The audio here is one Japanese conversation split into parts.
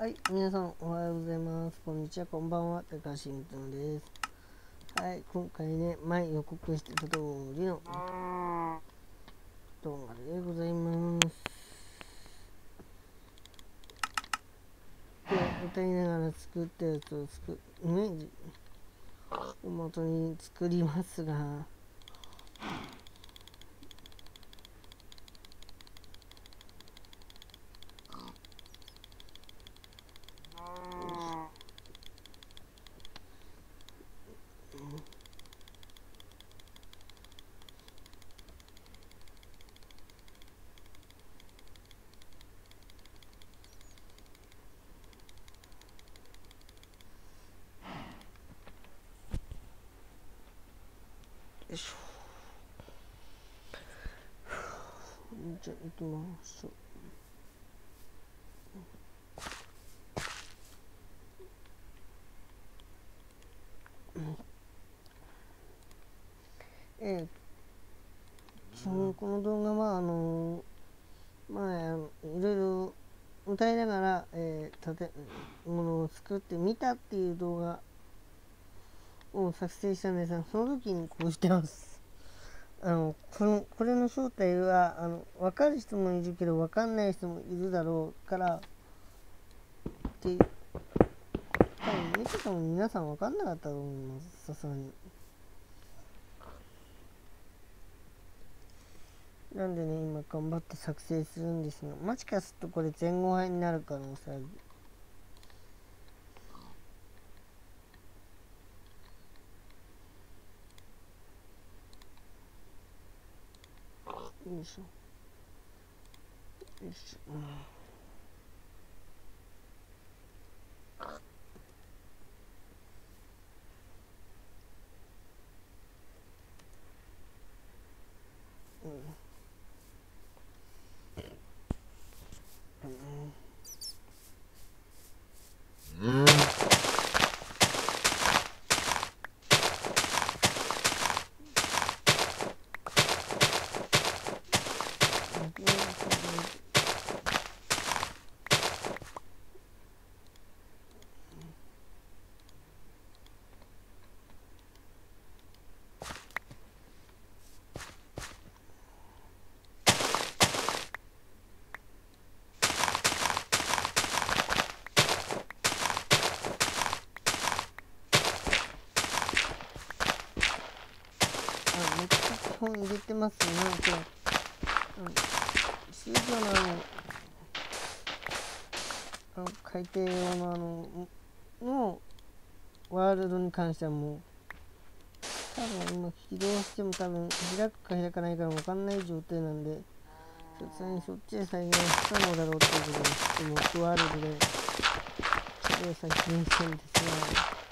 はい、皆さんおはようございます。こんにちは、こんばんは。高橋みとです。はい、今回ね、前予告してた通りの動画でございます。で、歌いながら作ったやつを作イメージを元に作りますが、じゃあ行きましょう。えー、基本この動画はあのまあいろいろ歌いながら、えー、建物を作ってみたっていう動画を作成したんですがその時にこうしてますあのこのこれの正体はあの分かる人もいるけど分かんない人もいるだろうからって多分見てても皆さん分かんなかったと思いますさすがに。なんでね今頑張って作成するんですがもしかするとこれ前後編になる可能性ある。よいしょよいしょ、うんあめっちゃ基本入れてますねうんシーズのあのあの海底用のあののワールドに関してはもう多分今起動しても多分開くか開かないか分かんない状態なんでさすがにそっちで再現不可能だろうっていうことでちょっともうワールドでプレイ再現したんですが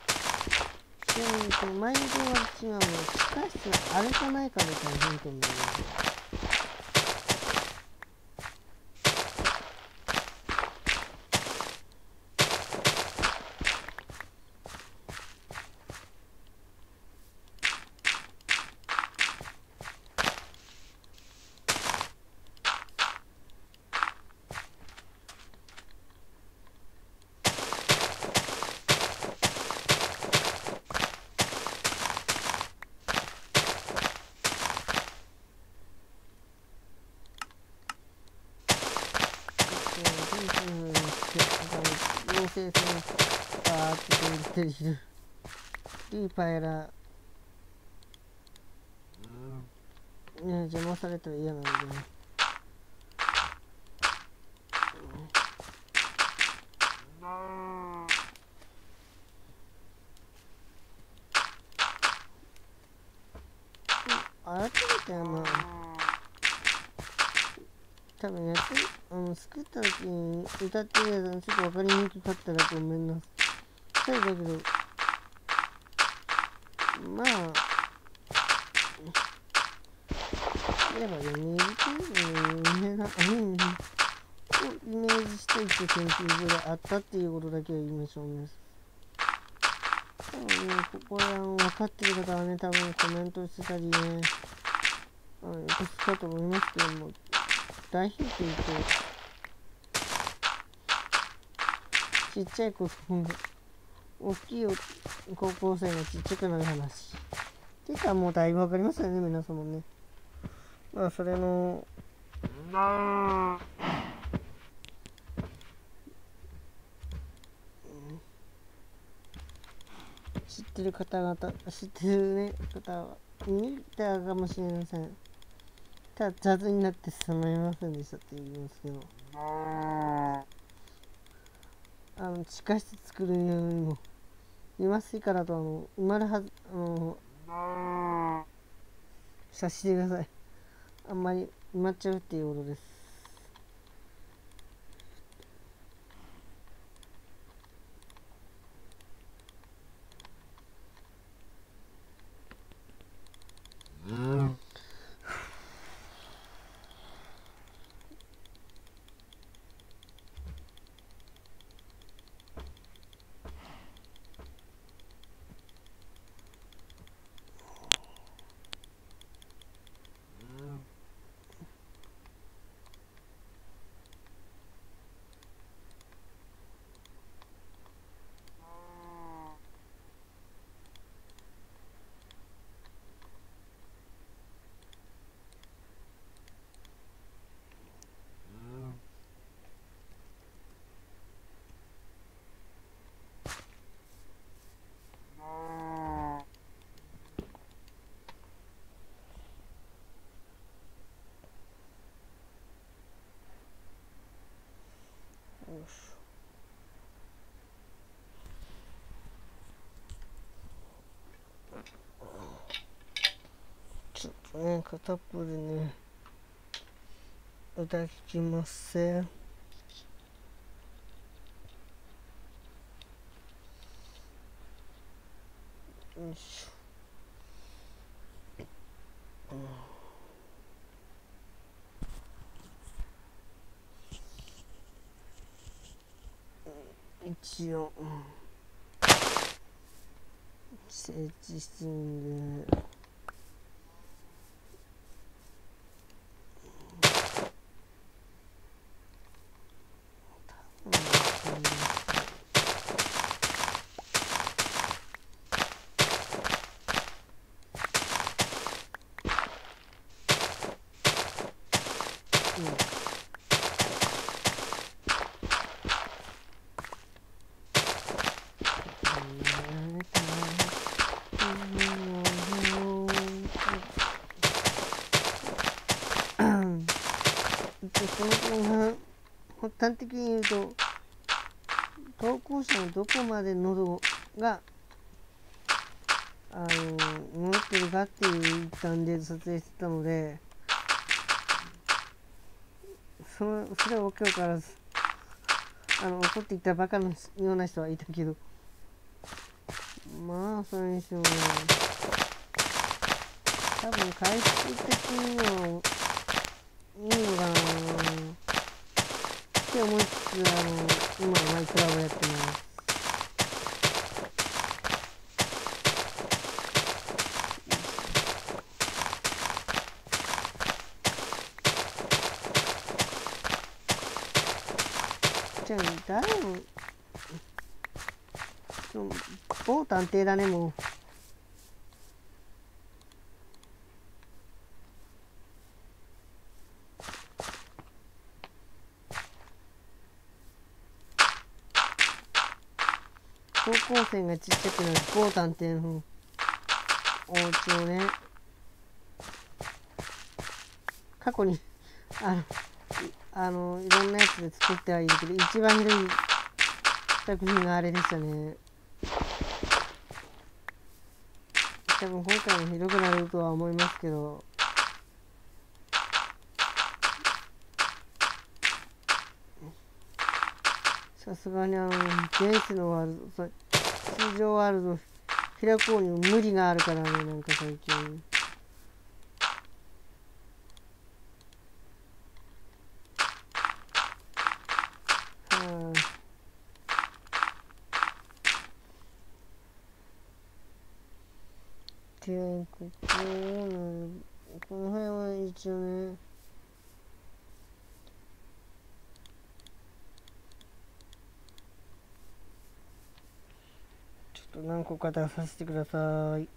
ちなみにこの前の動画と違うのは地下室があれじゃないかみたいなヒントになります妖精さんバーって。出て。いるリーパイラね邪魔されたら嫌なんでね改めて。まあ多分やって。あの作った時に歌ってるやつちょっと分かりにくかったらごめん。なさいだけどまあやっぱ読み有名なアニメをイメージしていて研究所であったっていうことだけを今証明す多分ねここら辺分かってる方はね多分コメントしてたりねあのよくしたと思いますけども大ヒント言うとちっちゃい子供が大きい高校生がちっちゃくなる話。っていうかもうだいぶわかりますよね皆様ね。まあそれの知ってる方々知ってるね方は見たかもしれません。ただ雑になってすみませんでしたって言いますけど。あの地下室作るよりも今すいからとあの埋まるはずあのさしてください。あんまり埋まっちゃうっていうことです片っぽでね歌聞きません。よいしょ、うん。一応、うん、設置してるんで。端的に言うと投稿者のどこまで喉があの戻ってるかっていう一環で撮影してたのでそのそれは今日からあの怒っていたバカのような人はいたけど。まあそれにしても多分回復的にはって思いつつ、あの、今マイクラをやってます。じゃあ、誰も、某探偵だね、もう。線がちっちゃくなる。ボータンっていうのお家をね過去にあのあのいろんなやつで作ってはいるけど一番ひどい作品があれでしたね。多分今回もひどくなるとは思いますけど。さすがにあの原子のワールド通常ワールド開こうにも無理があるからねなんか最近。はあ。でこここの辺は一応ねと何個か出させてください。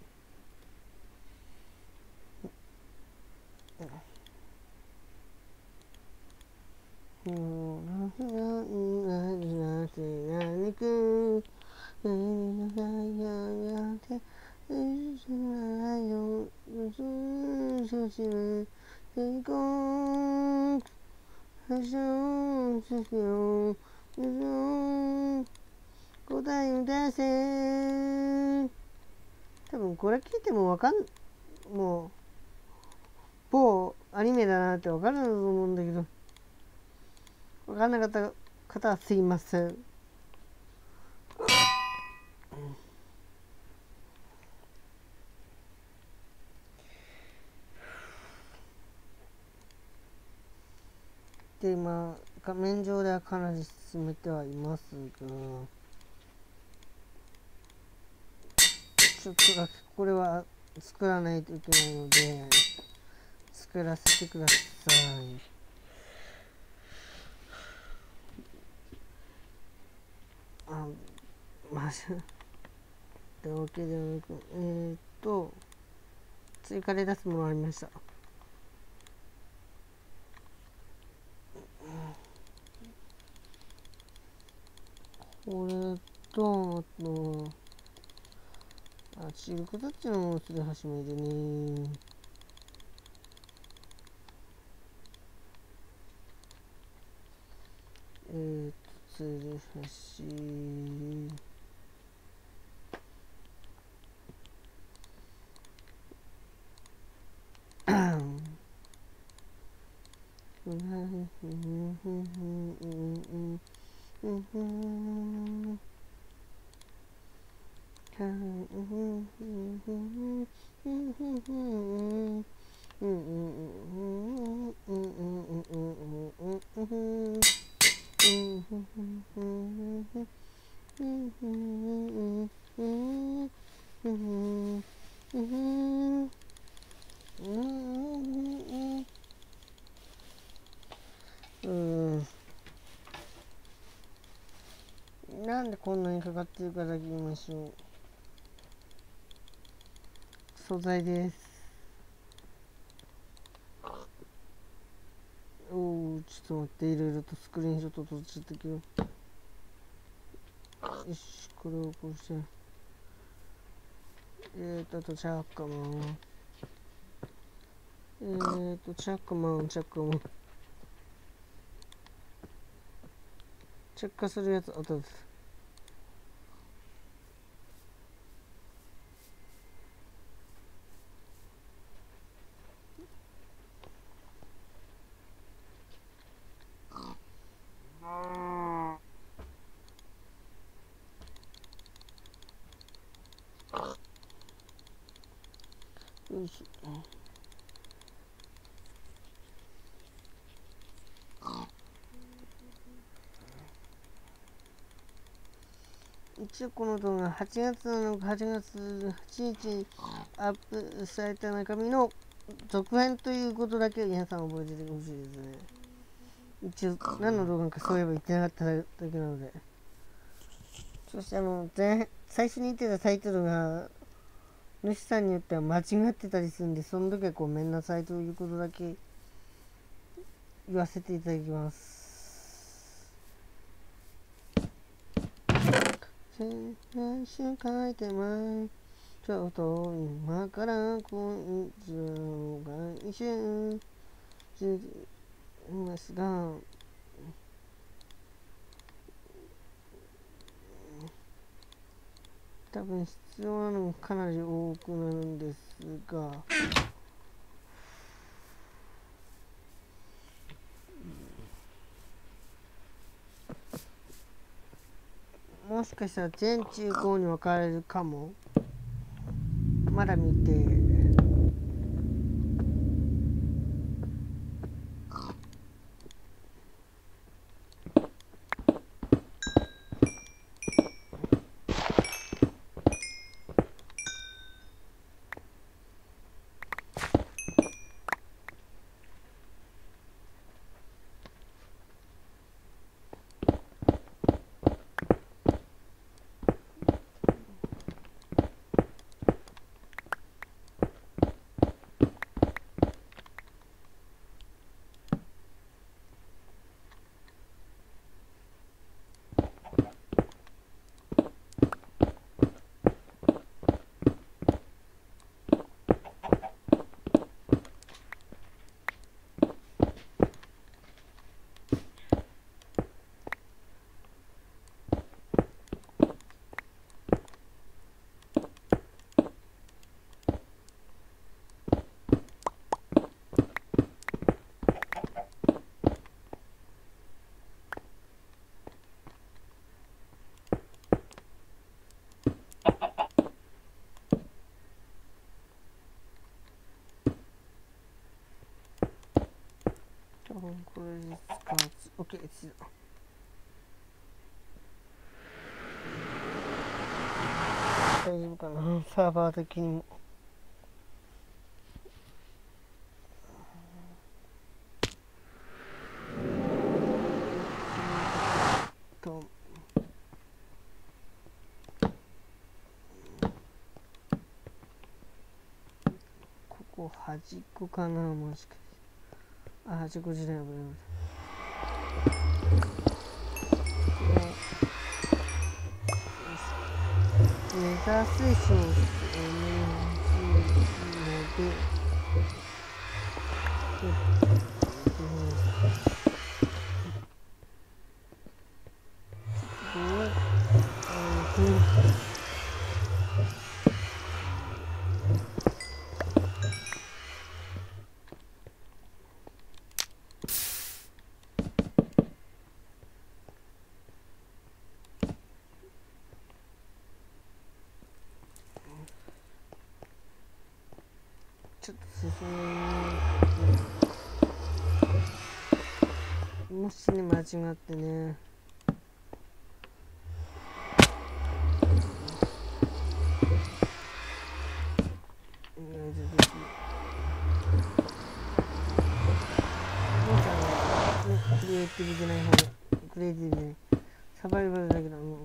答えを出せ多分これ聞いてもわかんもう某アニメだなってわかると思うんだけど。わかんなかった方はすいません。でまあ画面上ではかなり進めてはいますが。ちょっとこれは作らないといけないので作らせてください。あまあってわけではなくえー、っと追加で出すものありました。これと、あと、あ、シルクタッチのものすで始めでね。えー、っと、つるはし。うんなんでこんなにかかってるかだけ言いましょう。素材です。おおちょっと待っていろいろとスクリーンショット撮っちゃったけど。よしこれをこうして。えーとあとチャッカマン。えーとチャッカマンチャッカマン。着火するやつ後ですよいしょ一応この動画8月の8月8日アップされた中身の続編ということだけ皆さん覚えててほしいですね。一応何の動画かそういえば言ってなかっただけなので。そしてあの前最初に言ってたタイトルが主さんによっては間違ってたりするんでその時はごめんなさいということだけ言わせていただきます。先週書いてます。ちょっと今から今週が一週ますが多分必要なのかなり多くなるんですがもしかしたら全中高に分かれるかも。まだ見て。OK です大丈夫かなサーバー的にもここ端っこかなもしかして。あ端っこ時代はこれメタスイスの NG ので、ちょっと進むもしね間違ってね。クリエイティブじゃない方クリエイティブじゃないサバイバルだけどあの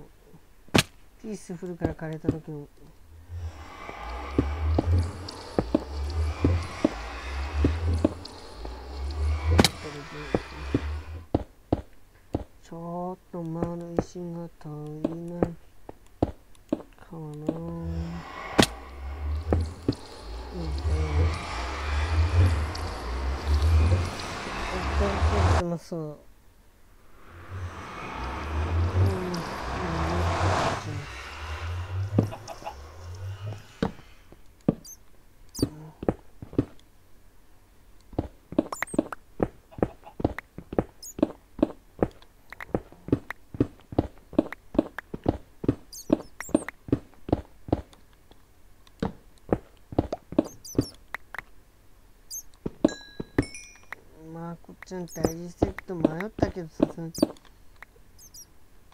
ピースフルから枯れた時のちょっと丸石が足りない。かな。うん。足りないますうんうんまあこっちの大事セット迷ったけどさすがに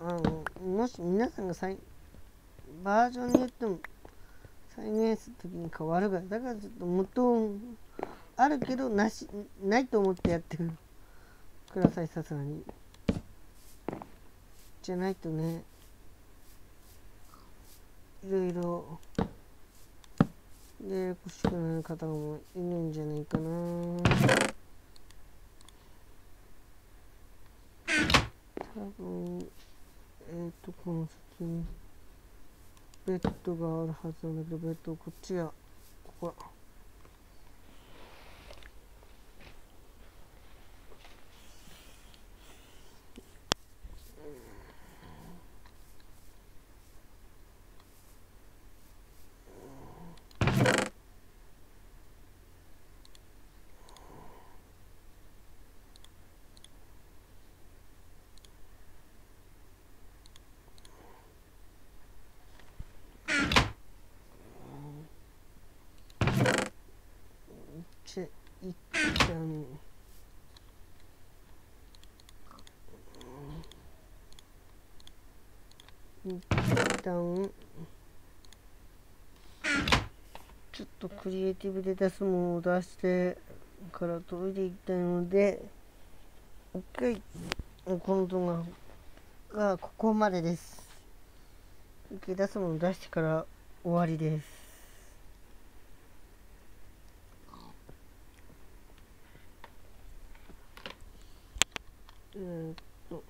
あのもし皆さんが再バージョンによっても再現するときに変わるからだからちょっと元あるけどなしないと思ってやってくださいさすがに。じゃないとね。いろいろややこしくなる方もいるんじゃないかな。分えっ、とこの先にベッドがあるはずなんだけどベッドこっちやここやちょ一旦一旦ちょっとクリエイティブで出すものを出してからトイレ行きたいので一回この動画がここまでです。一回出すものを出してから終わりですえーっと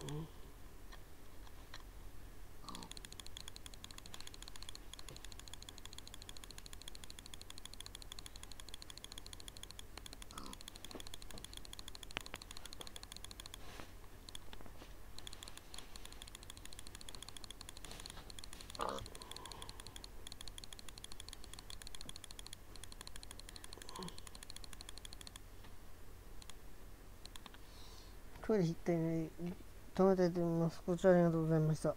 トイレ行ってね止めたいと思います。ご視聴ありがとうございました。